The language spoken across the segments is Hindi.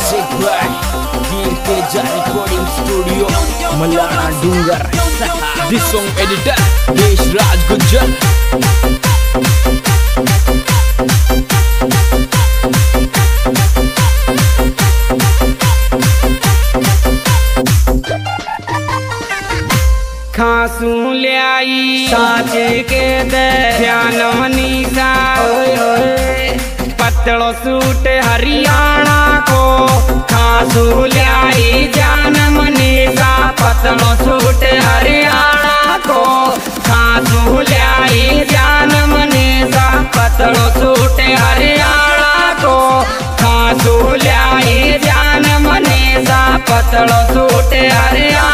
Music by Dean Teja Recording Studio Malana Dungar This song editor Desh Raj Gujjar खासू ल्याई साचे के दे ध्यान मनीषा पतलो सूट हरियाणा को, खासू ल्याई जान मनीषा पतलो सूट हरियाणा को, खासू ल्याई जान मनीषा पतलो सूट हरियाणा को, खासू ल्याई जान मनीषा पतलो सूट हरियाणा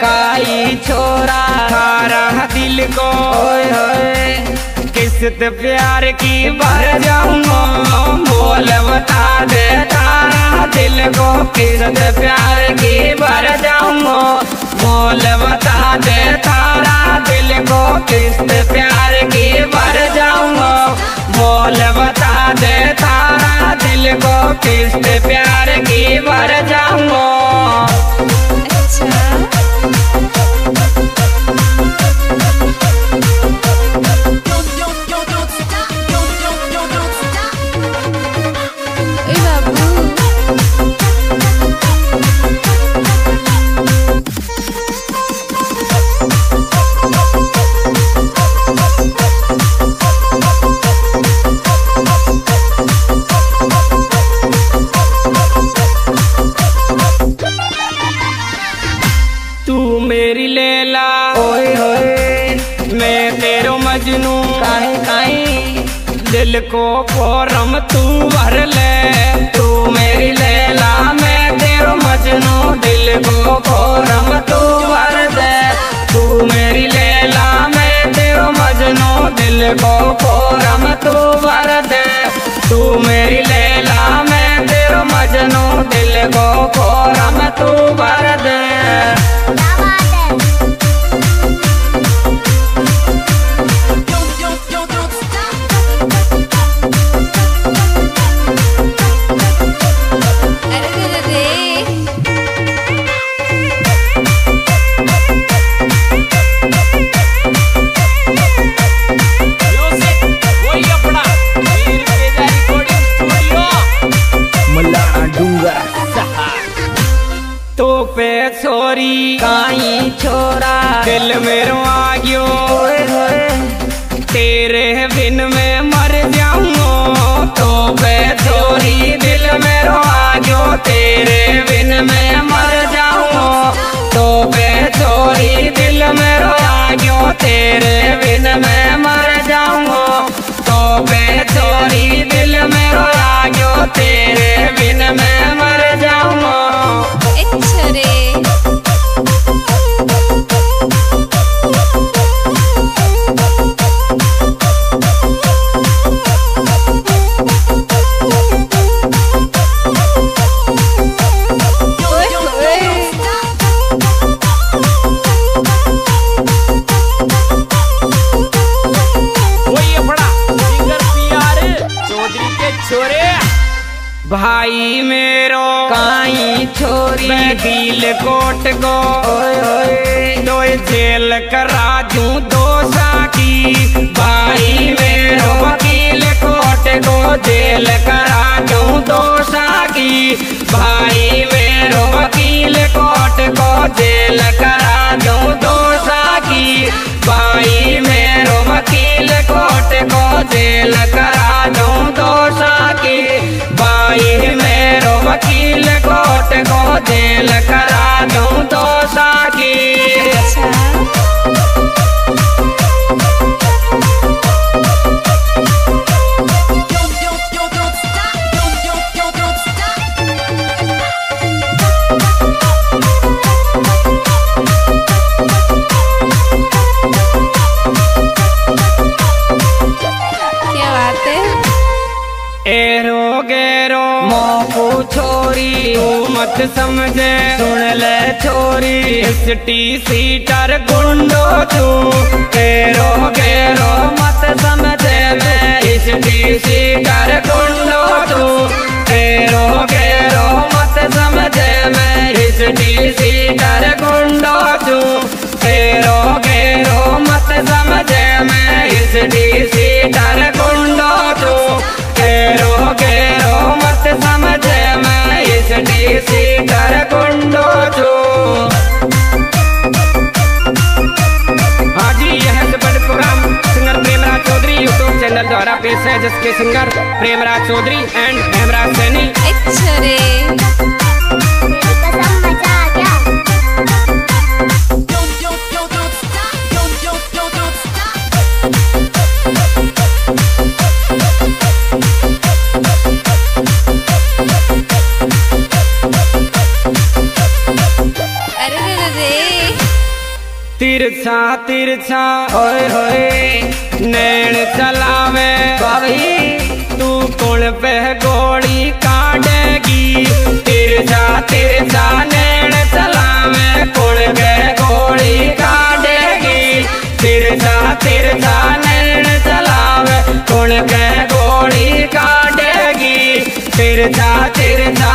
काई छोरा थारा दिल को। किस्त प्यार की भर जाऊँगा। मोल बता दे तारा दिल को किस्त प्यार की भर जाऊँगा। मोल बता दे तारा दिल को किस्त प्यार की भर जाऊँगा। मोल बता दे तारा दिल को किस्त प्यार की भर जाऊँगा। Oi, मजनू काहे काहे दिल को फोरम तू भर ले। तू मेरी लैला, मैं तेरो मजनू। दिल को फोरम तू भर दे तू मेरी लैला, मैं तेरो मजनू। दिल को फोरम तू भर दे। तू मेरी लैला, मैं तेरो मजनू। दिल को फोरम तू भर दे। पे छोरी काई छोरा दिल मेरो आ गयो तेरे बिन में मर जाऊँगा। तो पे छोरी दिल मेरो आ गयो तेरे बिन में मर जाऊँगा। तो पे छोरी दिल मेरो आ गयो तेरे बिन में मर जाऊँगा। तो पे छोरी दिल मेरो आ गयो तेरे भाई मेरो काई छोरी दिल कोट को ओए दोए जेल करा दू दो साकी भाई मेरो वकील कोट को जेल करा दूँ दो साकी भाई मेरो वकील कोट को जेल करा दूँ दो साकी भाई मेरो वकील कोट को जेल करा कोट को दिल करा दूँ तो साकी। अच्छा समझे। सुन ले छोरी इस टी सीटर गुंडो तू। गेरो गेरो मत समझे मैं। इस टी सीटर गुंडो तू। गेरो गेरो मत समझे मैं। इस टी सीटर गुंडो तू। गेरो गेरो मत समझे मैं। इस टी सीटर गुंडो तू। गेरो गेरो मत समझे यह प्रोग्राम। चौधरी यूट्यूब चैनल द्वारा पेश है, जिसके सिंगर प्रेमराज चौधरी एंड हेमराज सैनी। रे। तिरछा तिरछा होए होए, नैन चलावे भाई तू कौन पे गोली काटेगी। तिरछा तिरछा, नैन चलावे कौन पे गोली काटेगी। तिरछा तिरछा, नैन चलावे कौन पे गोली काटेगी। तिरछा तिरछा